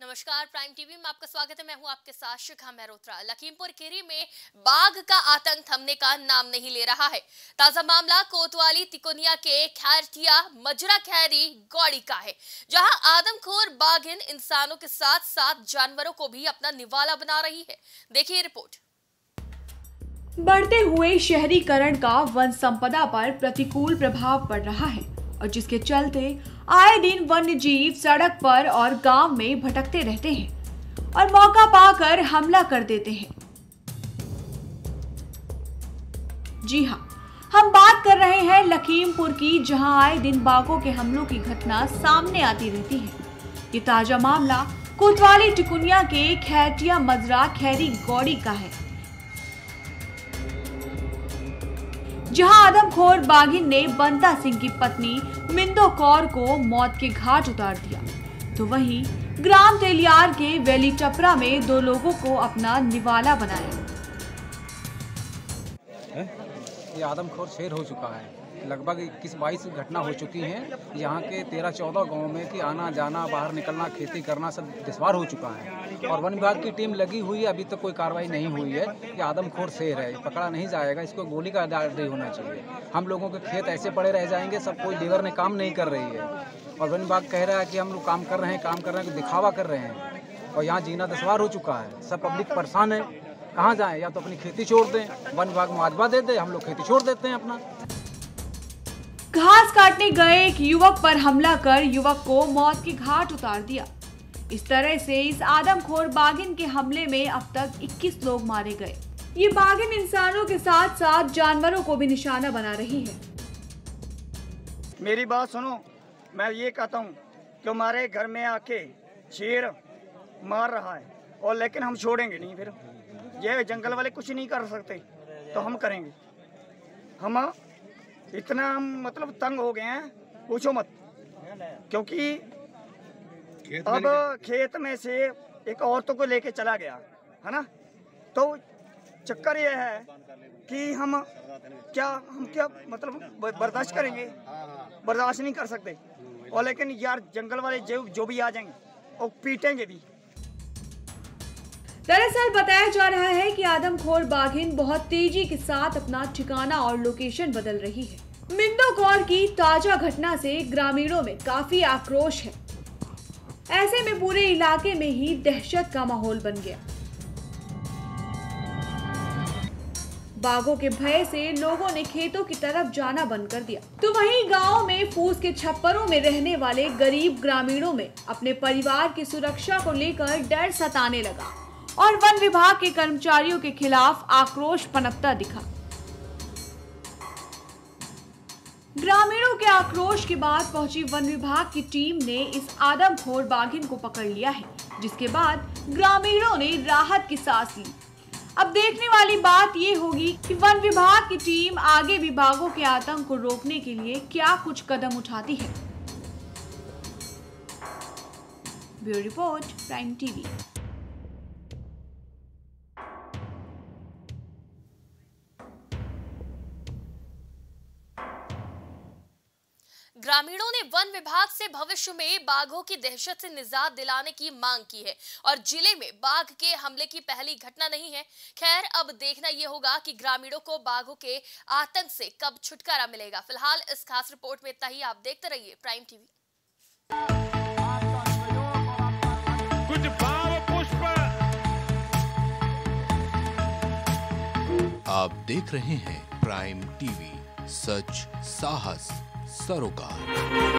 नमस्कार prime TV में आपका स्वागत है। मैं हूँ आपके साथ शिखा मेहरोत्रा। लखीमपुर खीरी में बाघ का आतंक थमने का नाम नहीं ले रहा है। ताज़ा मामला कोतवाली तिकोनिया के खैरटिया मजरा खैरी गौड़ी का है, जहाँ आदमखोर बाघिन इंसानों के साथ साथ जानवरों को भी अपना निवाला बना रही है। देखिए रिपोर्ट। बढ़ते हुए शहरीकरण का वन संपदा पर प्रतिकूल प्रभाव पड़ रहा है, और जिसके चलते आए दिन वन्य जीव सड़क पर और गाँव में भटकते रहते हैं और मौका पाकर हमला कर देते हैं। जी हाँ हम बात कर रहे हैं लखीमपुर की, जहाँ आए दिन बाघों के हमलों की घटना सामने आती रहती है। ये ताज़ा मामला कोतवाली टिकुनिया के खैटिया मजरा खैरी गौड़ी का है। जहाँ आदमखोर बाघिन ने बंता सिंह की पत्नी मिंदो कौर को मौत के घाट उतार दिया। तो वहीं ग्राम तेलियार के वैली चपरा में दो लोगों को अपना निवाला बनाया। ये आदमखोर शेर हो चुका है। लगभग इक्कीस बाईस घटना हो चुकी हैं। यहाँ के तेरह चौदह गाँव में कि आना जाना, बाहर निकलना, खेती करना सब दुश्वार हो चुका है। और वन विभाग की टीम लगी हुई है, अभी तक तो कोई कार्रवाई नहीं हुई है। कि आदमखोर शेर है पकड़ा नहीं जाएगा, इसको गोली का आधार नहीं होना चाहिए। हम लोगों के खेत ऐसे पड़े रह जाएँगे, सब कोई लेबर ने काम नहीं कर रही है। और वन विभाग कह रहा है कि हम लोग काम कर रहे हैं, काम कर रहे हैं, दिखावा कर रहे हैं। और यहाँ जीना दुश्वार हो चुका है। सब पब्लिक परेशान है। कहाँ जाएँ? या तो अपनी खेती छोड़ दें। वन विभाग मुआवजा दे दे, हम लोग खेती छोड़ देते हैं अपना। घास काटने गए एक युवक पर हमला कर युवक को मौत के घाट उतार दिया। इस तरह से इस आदमखोर बाघिन के हमले में अब तक 21 लोग मारे गए। ये बाघिन इंसानों के साथ साथ जानवरों को भी निशाना बना रही है। मेरी बात सुनो। मैं ये कहता हूँ कि हमारे घर में आके शेर मार रहा है और लेकिन हम छोड़ेंगे नहीं फिर। ये जंगल वाले कुछ नहीं कर सकते तो हम करेंगे। हम इतना हम मतलब तंग हो गए हैं पूछो मत। क्योंकि अब खेत में से एक औरतों को लेके चला गया है ना? तो चक्कर यह है कि हम क्या हम क्या मतलब बर्दाश्त करेंगे? बर्दाश्त नहीं कर सकते। और लेकिन यार जंगल वाले जो जो भी आ जाएँगे और पीटेंगे भी। दरअसल बताया जा रहा है कि आदमखोर बाघिन बहुत तेज़ी के साथ अपना ठिकाना और लोकेशन बदल रही है। मिंदो कौर की ताज़ा घटना से ग्रामीणों में काफ़ी आक्रोश है। ऐसे में पूरे इलाके में ही दहशत का माहौल बन गया। बाघों के भय से लोगों ने खेतों की तरफ़ जाना बंद कर दिया। तो वहीं गाँव में फूस के छप्परों में रहने वाले गरीब ग्रामीणों में अपने परिवार की सुरक्षा को लेकर डर सताने लगा। और वन विभाग के कर्मचारियों के खिलाफ आक्रोश पनपता दिखा। ग्रामीणों के आक्रोश के बाद पहुँची वन विभाग की टीम ने इस आदमखोर बाघिन को पकड़ लिया है, जिसके बाद ग्रामीणों ने राहत की सांस ली। अब देखने वाली बात ये होगी कि वन विभाग की टीम आगे बाघों के आतंक को रोकने के लिए क्या कुछ कदम उठाती है। Bureau report, prime TV. ग्रामीणों ने वन विभाग से भविष्य में बाघों की दहशत से निजात दिलाने की मांग की है और ज़िले में बाघ के हमले की पहली घटना नहीं है। खैर अब देखना यह होगा कि ग्रामीणों को बाघों के आतंक से कब छुटकारा मिलेगा। फ़िलहाल इस खास रिपोर्ट में इतना ही। आप देखते रहिए प्राइम टीवी। कुछ भाव पुष्प। आप देख रहे हैं प्राइम टीवी। सच साहस। सरोकार।